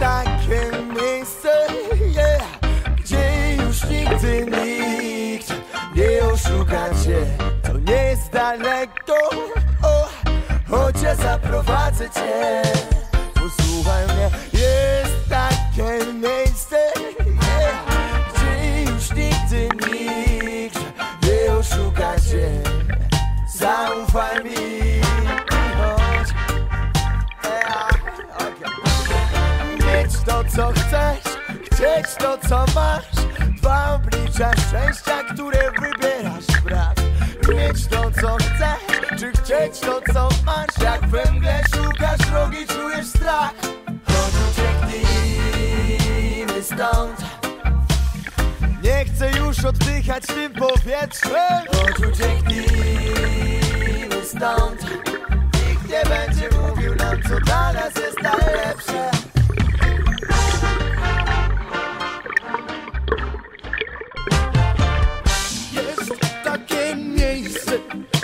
takie miejsce, yeah, gdzie już nigdy nikt nie oszuka cię. To nie jest daleko, oh, chociaż zaprowadzę cię. Posłuchaj mnie, jest takie miejsce, yeah, gdzie już nigdy nikt nie oszuka cię. Zaufaj mi co chcesz, chcieć to co masz. Dwa oblicza szczęścia, które wybierasz brat. Mieć to co chcesz, czy chcieć to co masz. Jak we mgle szukasz drogi, czujesz strach. Chodź ucieknijmy stąd. Nie chcę już oddychać tym powietrzem. Chodź ucieknijmy stąd miejsce,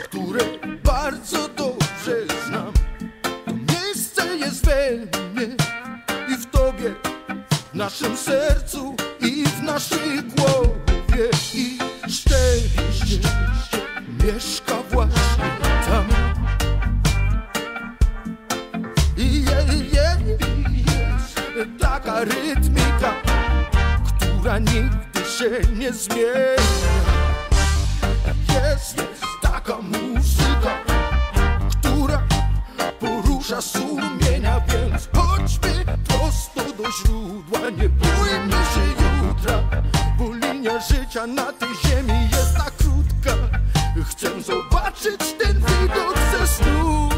które bardzo dobrze znam. To miejsce jest we mnie i w tobie, w naszym sercu i w naszej głowie. I szczęście mieszka właśnie tam. I je, je, jest taka rytmika, która nigdy się nie zmienia. Porusza sumienia, więc chodźmy prosto do źródła, nie bójmy się jutra, bo linia życia na tej ziemi jest tak krótka. Chcę zobaczyć ten widok ze snu,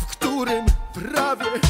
w którym prawie